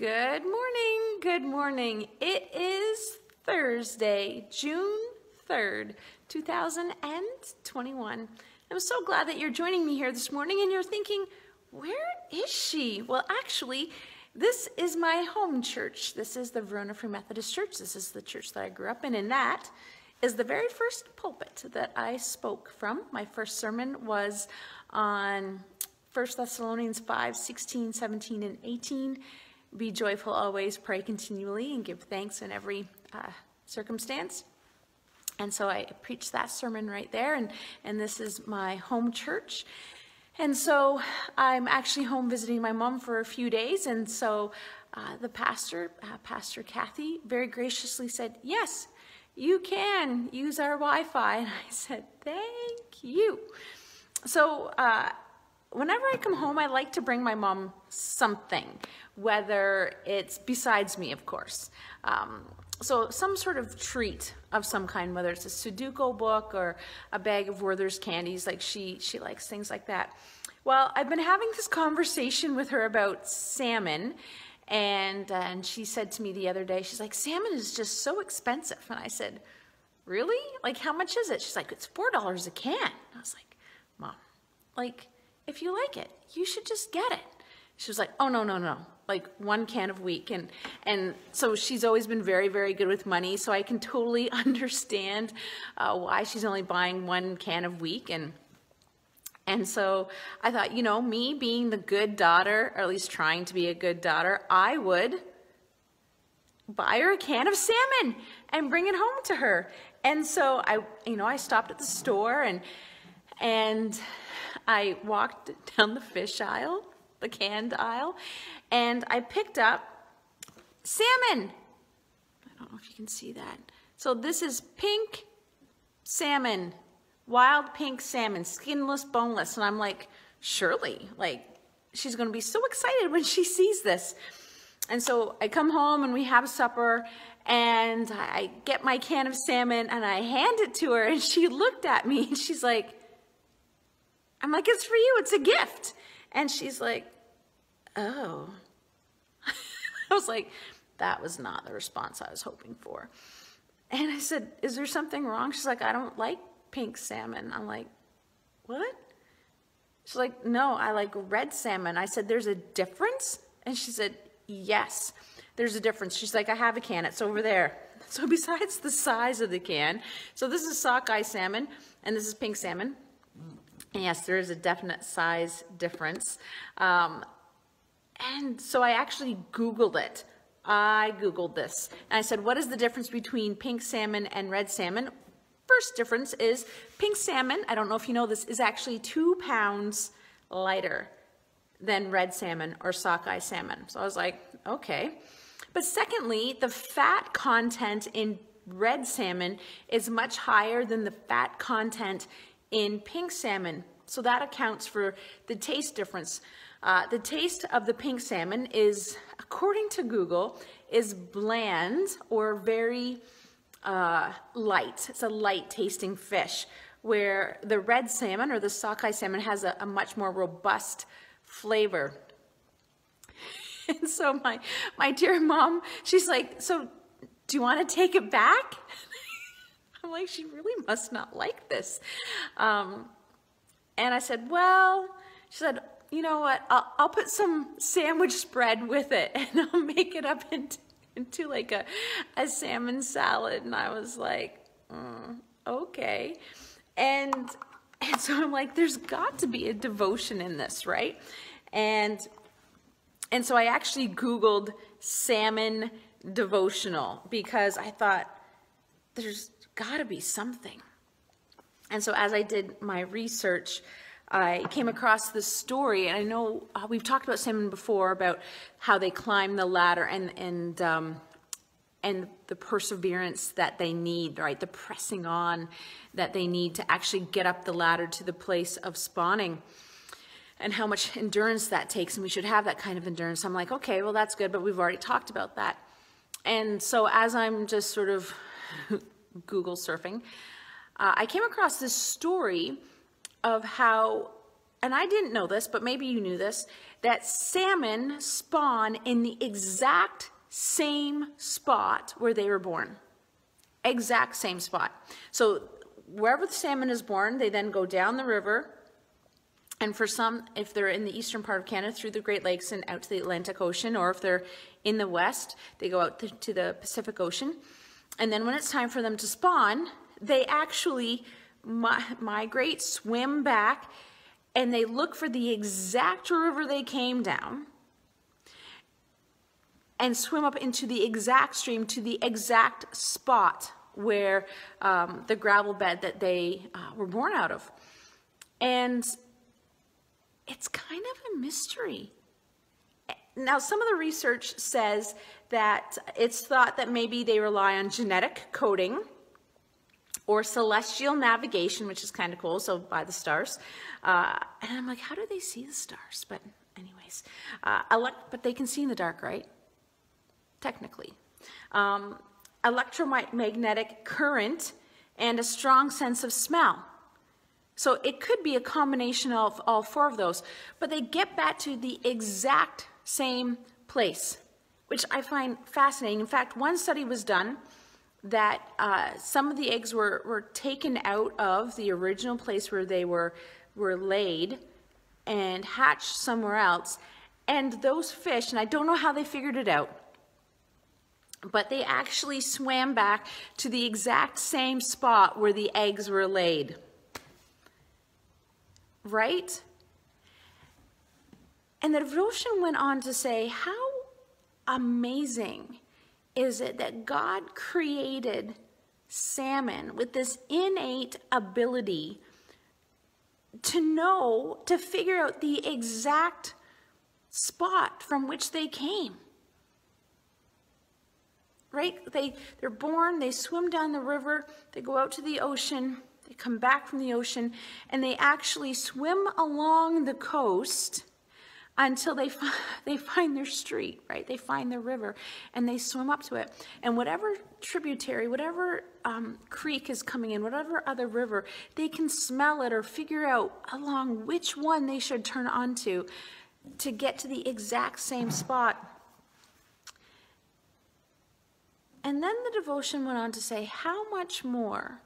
Good morning, good morning. It is Thursday, June 3rd, 2021. I'm so glad that you're joining me here this morning and you're thinking, where is she? Well, actually, this is my home church. This is the Verona Free Methodist Church. This is the church that I grew up in, and that is the very first pulpit that I spoke from. My first sermon was on 1 Thessalonians 5, 16, 17, and 18. Be joyful always, pray continually, and give thanks in every uh, circumstance. And so I preached that sermon right there, and, and this is my home church. And so I'm actually home visiting my mom for a few days, and so uh, the pastor, uh, Pastor Kathy, very graciously said, Yes, you can use our Wi Fi. And I said, Thank you. So, uh, whenever I come home, I like to bring my mom something, whether it's besides me, of course. Um, so some sort of treat of some kind, whether it's a Sudoku book or a bag of Werther's candies, like she she likes things like that. Well, I've been having this conversation with her about salmon, and uh, and she said to me the other day, she's like, salmon is just so expensive, and I said, really? Like how much is it? She's like, it's four dollars a can. I was like, mom, like if you like it, you should just get it. She was like, oh, no, no, no, like one can of week. And, and so she's always been very, very good with money. So I can totally understand uh, why she's only buying one can of week. And, and so I thought, you know, me being the good daughter, or at least trying to be a good daughter, I would buy her a can of salmon and bring it home to her. And so I, you know, I stopped at the store and, and I walked down the fish aisle, the canned aisle, and I picked up salmon. I don't know if you can see that. So this is pink salmon, wild pink salmon, skinless, boneless. And I'm like, surely, like, she's going to be so excited when she sees this. And so I come home and we have supper and I get my can of salmon and I hand it to her and she looked at me and she's like, I'm like, it's for you, it's a gift. And she's like, oh. I was like, that was not the response I was hoping for. And I said, is there something wrong? She's like, I don't like pink salmon. I'm like, what? She's like, no, I like red salmon. I said, there's a difference? And she said, yes, there's a difference. She's like, I have a can, it's over there. So besides the size of the can, so this is sockeye salmon, and this is pink salmon. Yes, there is a definite size difference. Um, and so I actually Googled it. I Googled this. And I said, what is the difference between pink salmon and red salmon? First difference is pink salmon, I don't know if you know this, is actually two pounds lighter than red salmon or sockeye salmon. So I was like, okay. But secondly, the fat content in red salmon is much higher than the fat content in pink salmon. So that accounts for the taste difference. Uh, the taste of the pink salmon is, according to Google, is bland or very uh, light. It's a light tasting fish, where the red salmon or the sockeye salmon has a, a much more robust flavor. And so my, my dear mom, she's like, so do you want to take it back? I'm like, she really must not like this. Um, and I said, well, she said, you know what, I'll, I'll, put some sandwich spread with it and I'll make it up into, into like a, a salmon salad. And I was like, mm, okay. And, and so I'm like, there's got to be a devotion in this, right? And, and so I actually Googled salmon devotional because I thought there's got to be something. And so as I did my research, I came across this story, and I know uh, we've talked about salmon before about how they climb the ladder and and um, and the perseverance that they need, right? The pressing on that they need to actually get up the ladder to the place of spawning, and how much endurance that takes. And we should have that kind of endurance. I'm like, okay, well that's good, but we've already talked about that. And so as I'm just sort of Google surfing, uh, I came across this story of how, and I didn't know this, but maybe you knew this, that salmon spawn in the exact same spot where they were born. Exact same spot. So wherever the salmon is born, they then go down the river. And for some, if they're in the eastern part of Canada, through the Great Lakes and out to the Atlantic Ocean, or if they're in the west, they go out to, to the Pacific Ocean. And then when it's time for them to spawn, they actually mi migrate, swim back, and they look for the exact river they came down and swim up into the exact stream to the exact spot where um, the gravel bed that they uh, were born out of. And it's kind of a mystery. Now, some of the research says that it's thought that maybe they rely on genetic coding or celestial navigation, which is kind of cool, so by the stars. Uh, and I'm like, how do they see the stars? But anyways, uh, but they can see in the dark, right? Technically. Um, electromagnetic current and a strong sense of smell. So it could be a combination of all four of those, but they get back to the exact same place, which I find fascinating. In fact, one study was done that uh, some of the eggs were, were taken out of the original place where they were, were laid and hatched somewhere else. And those fish, and I don't know how they figured it out, but they actually swam back to the exact same spot where the eggs were laid. Right? And the devotion went on to say, How amazing is it that God created salmon with this innate ability to know, to figure out the exact spot from which they came? right? They, they're born, they swim down the river, they go out to the ocean, they come back from the ocean, and they actually swim along the coast until they, find, they find their street, right? They find their river and they swim up to it. And whatever tributary, whatever um, creek is coming in, whatever other river, they can smell it or figure out along which one they should turn onto to get to the exact same spot and then the devotion went on to say, How much more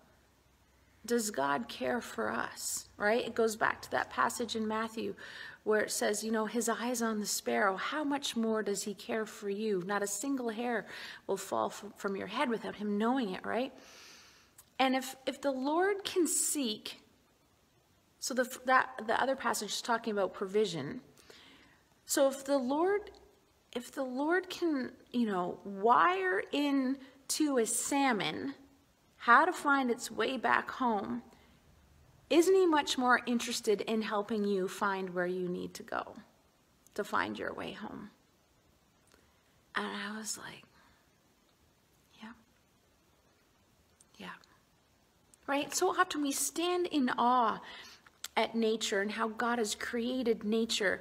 does God care for us? Right? It goes back to that passage in Matthew where it says, You know, his eyes on the sparrow. How much more does he care for you? Not a single hair will fall from your head without him knowing it, right? And if, if the Lord can seek, so the, that, the other passage is talking about provision. So if the Lord if the Lord can, you know, wire in to a salmon how to find its way back home, isn't he much more interested in helping you find where you need to go to find your way home? And I was like, yeah, yeah. Right? So often we stand in awe at nature and how God has created nature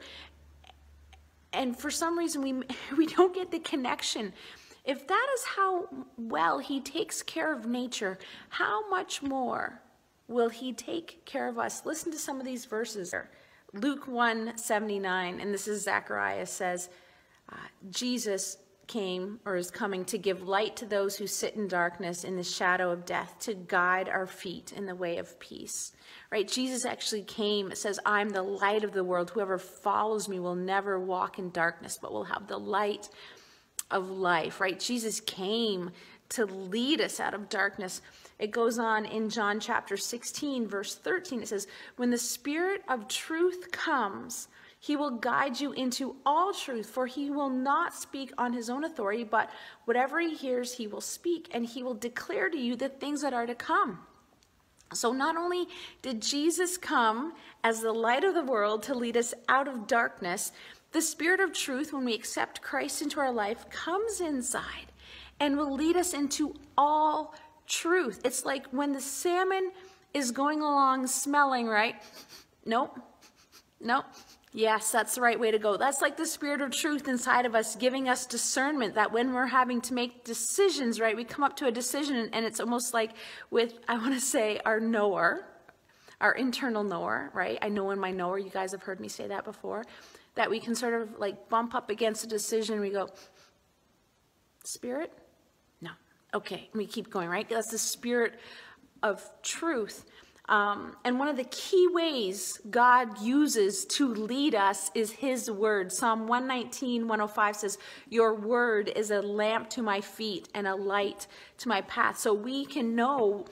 and for some reason we we don't get the connection if that is how well he takes care of nature how much more will he take care of us listen to some of these verses luke 1 79 and this is zachariah says uh, jesus came or is coming to give light to those who sit in darkness in the shadow of death to guide our feet in the way of peace right? Jesus actually came, it says, I'm the light of the world. Whoever follows me will never walk in darkness, but will have the light of life, right? Jesus came to lead us out of darkness. It goes on in John chapter 16, verse 13. It says, When the Spirit of truth comes, he will guide you into all truth, for he will not speak on his own authority, but whatever he hears, he will speak, and he will declare to you the things that are to come. So not only did Jesus come as the light of the world to lead us out of darkness, the Spirit of truth, when we accept Christ into our life, comes inside and will lead us into all truth. It's like when the salmon is going along smelling, right? Nope. Nope. Yes, that's the right way to go. That's like the spirit of truth inside of us giving us discernment that when we're having to make decisions, right, we come up to a decision and it's almost like with, I want to say, our knower, our internal knower, right? I know in my knower, you guys have heard me say that before. that we can sort of like bump up against a decision. We go, Spirit? No. Okay, we keep going, right? That's the spirit of truth. Um, and one of the key ways God uses to lead us is His word. Psalm 119, 105 says, Your word is a lamp to my feet and a light to my path. So we can know